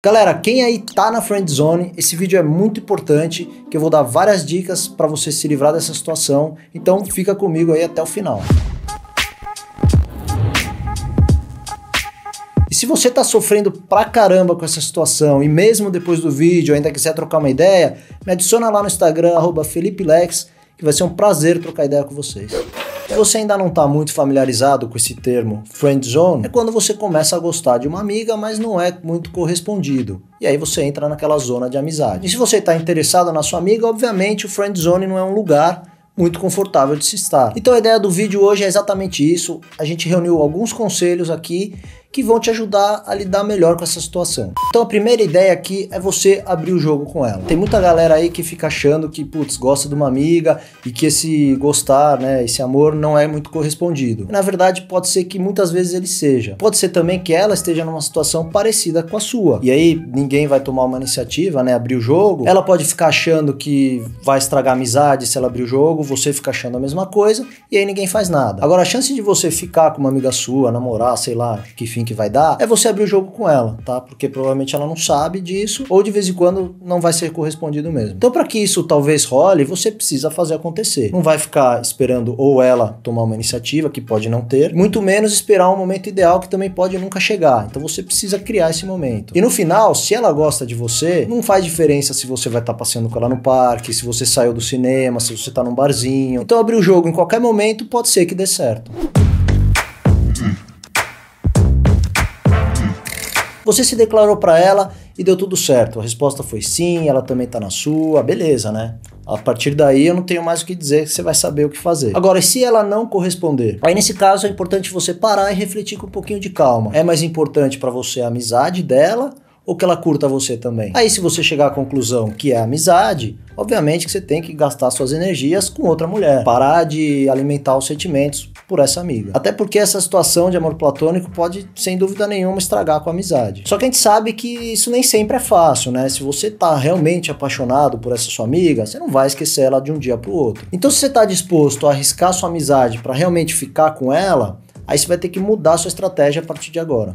Galera, quem aí tá na friend zone, esse vídeo é muito importante, que eu vou dar várias dicas para você se livrar dessa situação, então fica comigo aí até o final. E se você tá sofrendo pra caramba com essa situação e mesmo depois do vídeo ainda quiser trocar uma ideia, me adiciona lá no Instagram, FelipeLex, que vai ser um prazer trocar ideia com vocês. Se você ainda não está muito familiarizado com esse termo friend zone, é quando você começa a gostar de uma amiga, mas não é muito correspondido. E aí você entra naquela zona de amizade. E se você está interessado na sua amiga, obviamente o friend zone não é um lugar muito confortável de se estar. Então a ideia do vídeo hoje é exatamente isso. A gente reuniu alguns conselhos aqui que vão te ajudar a lidar melhor com essa situação. Então a primeira ideia aqui é você abrir o jogo com ela. Tem muita galera aí que fica achando que, putz, gosta de uma amiga e que esse gostar, né, esse amor não é muito correspondido. Na verdade, pode ser que muitas vezes ele seja. Pode ser também que ela esteja numa situação parecida com a sua. E aí ninguém vai tomar uma iniciativa, né, abrir o jogo. Ela pode ficar achando que vai estragar a amizade se ela abrir o jogo, você fica achando a mesma coisa e aí ninguém faz nada. Agora a chance de você ficar com uma amiga sua, namorar, sei lá, que que vai dar, é você abrir o jogo com ela, tá? Porque provavelmente ela não sabe disso, ou de vez em quando não vai ser correspondido mesmo. Então, para que isso talvez role, você precisa fazer acontecer. Não vai ficar esperando ou ela tomar uma iniciativa, que pode não ter, muito menos esperar um momento ideal que também pode nunca chegar. Então, você precisa criar esse momento. E no final, se ela gosta de você, não faz diferença se você vai estar tá passeando com ela no parque, se você saiu do cinema, se você está num barzinho. Então, abrir o jogo em qualquer momento pode ser que dê certo. Você se declarou para ela e deu tudo certo. A resposta foi sim, ela também tá na sua, beleza, né? A partir daí eu não tenho mais o que dizer, você vai saber o que fazer. Agora, se ela não corresponder, aí nesse caso é importante você parar e refletir com um pouquinho de calma. É mais importante para você a amizade dela ou que ela curta você também? Aí se você chegar à conclusão que é amizade, obviamente que você tem que gastar suas energias com outra mulher. Parar de alimentar os sentimentos por essa amiga. Até porque essa situação de amor platônico pode, sem dúvida nenhuma, estragar com a amizade. Só que a gente sabe que isso nem sempre é fácil, né? Se você tá realmente apaixonado por essa sua amiga, você não vai esquecer ela de um dia pro outro. Então, se você tá disposto a arriscar sua amizade para realmente ficar com ela, aí você vai ter que mudar sua estratégia a partir de agora.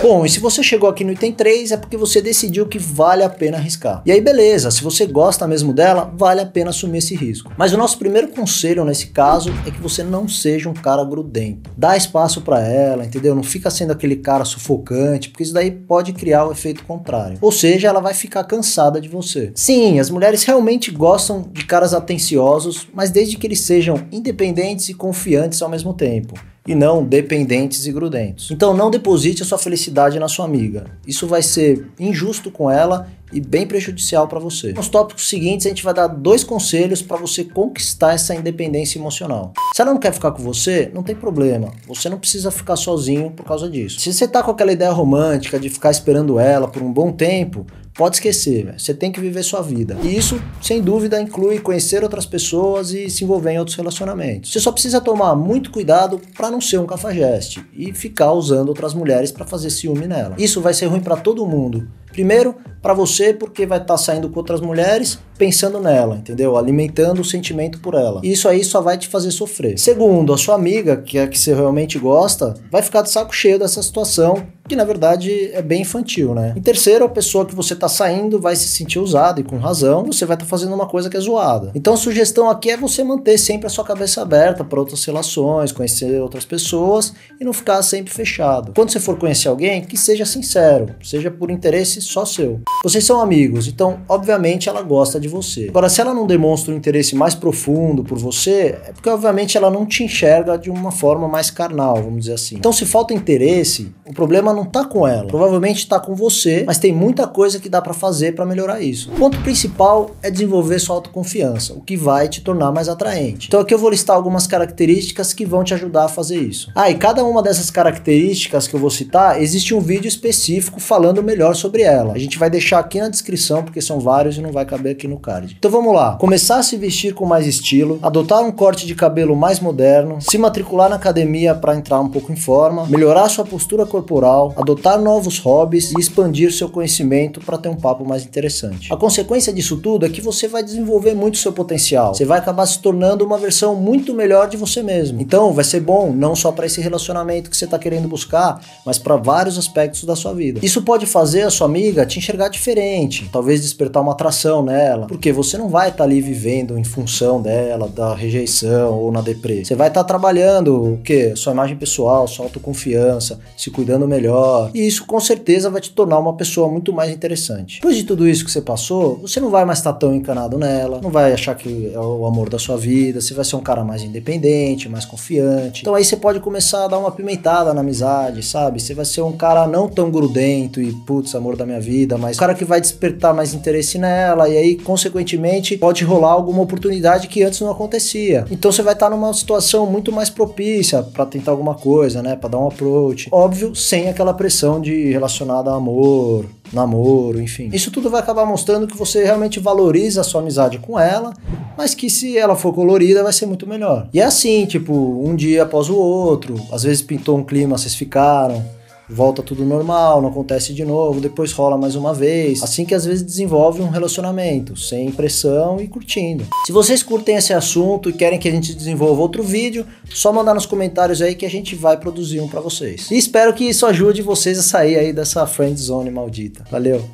Bom, e se você chegou aqui no item 3 é porque você decidiu que vale a pena arriscar. E aí beleza, se você gosta mesmo dela, vale a pena assumir esse risco. Mas o nosso primeiro conselho nesse caso é que você não seja um cara grudento. Dá espaço para ela, entendeu? Não fica sendo aquele cara sufocante, porque isso daí pode criar o efeito contrário. Ou seja, ela vai ficar cansada de você. Sim, as mulheres realmente gostam de caras atenciosos, mas desde que eles sejam independentes e confiantes ao mesmo tempo e não dependentes e grudentos. Então não deposite a sua felicidade na sua amiga. Isso vai ser injusto com ela e bem prejudicial para você. Nos tópicos seguintes a gente vai dar dois conselhos para você conquistar essa independência emocional. Se ela não quer ficar com você, não tem problema. Você não precisa ficar sozinho por causa disso. Se você tá com aquela ideia romântica de ficar esperando ela por um bom tempo, Pode esquecer, véio. você tem que viver sua vida. E isso, sem dúvida, inclui conhecer outras pessoas e se envolver em outros relacionamentos. Você só precisa tomar muito cuidado para não ser um cafajeste e ficar usando outras mulheres para fazer ciúme nela. Isso vai ser ruim para todo mundo. Primeiro, para você, porque vai estar tá saindo com outras mulheres pensando nela, entendeu? Alimentando o sentimento por ela. Isso aí só vai te fazer sofrer. Segundo, a sua amiga, que é a que você realmente gosta, vai ficar de saco cheio dessa situação, que na verdade é bem infantil, né? E terceiro, a pessoa que você tá saindo vai se sentir usada e com razão, você vai estar tá fazendo uma coisa que é zoada. Então a sugestão aqui é você manter sempre a sua cabeça aberta para outras relações, conhecer outras pessoas e não ficar sempre fechado. Quando você for conhecer alguém, que seja sincero, seja por interesse só seu. Vocês são amigos, então obviamente ela gosta de você. Agora, se ela não demonstra um interesse mais profundo por você, é porque obviamente ela não te enxerga de uma forma mais carnal, vamos dizer assim. Então, se falta interesse, o problema não tá com ela, provavelmente tá com você, mas tem muita coisa que dá para fazer para melhorar isso. O ponto principal é desenvolver sua autoconfiança, o que vai te tornar mais atraente. Então, aqui eu vou listar algumas características que vão te ajudar a fazer isso. Ah, e cada uma dessas características que eu vou citar, existe um vídeo específico falando melhor sobre ela. A gente vai deixar aqui na descrição, porque são vários e não vai caber aqui no card. Então vamos lá. Começar a se vestir com mais estilo, adotar um corte de cabelo mais moderno, se matricular na academia para entrar um pouco em forma, melhorar sua postura corporal, adotar novos hobbies e expandir seu conhecimento para ter um papo mais interessante. A consequência disso tudo é que você vai desenvolver muito seu potencial. Você vai acabar se tornando uma versão muito melhor de você mesmo. Então, vai ser bom não só para esse relacionamento que você está querendo buscar, mas para vários aspectos da sua vida. Isso pode fazer a sua amiga te enxergar diferente, talvez despertar uma atração nela, porque você não vai estar tá ali vivendo em função dela, da rejeição ou na depressão. Você vai estar tá trabalhando o que? Sua imagem pessoal, sua autoconfiança, se cuidando melhor. E isso com certeza vai te tornar uma pessoa muito mais interessante. Depois de tudo isso que você passou, você não vai mais estar tão encanado nela, não vai achar que é o amor da sua vida, você vai ser um cara mais independente, mais confiante. Então aí você pode começar a dar uma pimentada na amizade, sabe? Você vai ser um cara não tão grudento e putz, amor da minha vida, mas um cara que vai despertar mais interesse nela e aí, consequentemente, pode rolar alguma oportunidade que antes não acontecia. Então você vai estar numa situação muito mais propícia para tentar alguma coisa, né? Para dar um approach. Óbvio, sem aquela pressão de relacionada a amor, namoro, enfim. Isso tudo vai acabar mostrando que você realmente valoriza a sua amizade com ela, mas que se ela for colorida vai ser muito melhor. E é assim, tipo, um dia após o outro, às vezes pintou um clima, vocês ficaram, volta tudo normal, não acontece de novo, depois rola mais uma vez. Assim que às vezes desenvolve um relacionamento, sem pressão e curtindo. Se vocês curtem esse assunto e querem que a gente desenvolva outro vídeo, só mandar nos comentários aí que a gente vai produzir um para vocês. E espero que isso ajude vocês a sair aí dessa friend zone maldita. Valeu!